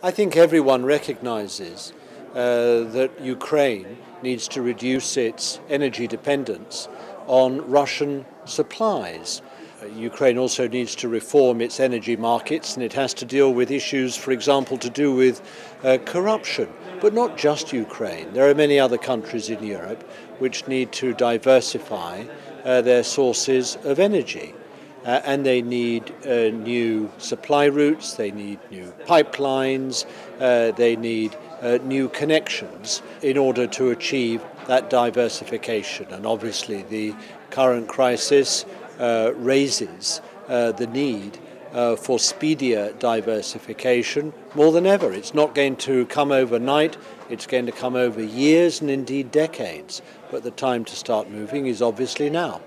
I think everyone recognizes uh, that Ukraine needs to reduce its energy dependence on Russian supplies. Uh, Ukraine also needs to reform its energy markets and it has to deal with issues, for example, to do with uh, corruption. But not just Ukraine. There are many other countries in Europe which need to diversify uh, their sources of energy. Uh, and they need uh, new supply routes, they need new pipelines, uh, they need uh, new connections in order to achieve that diversification. And obviously, the current crisis uh, raises uh, the need for speedier diversification more than ever. It's not going to come overnight, it's going to come over years and indeed decades. But the time to start moving is obviously now.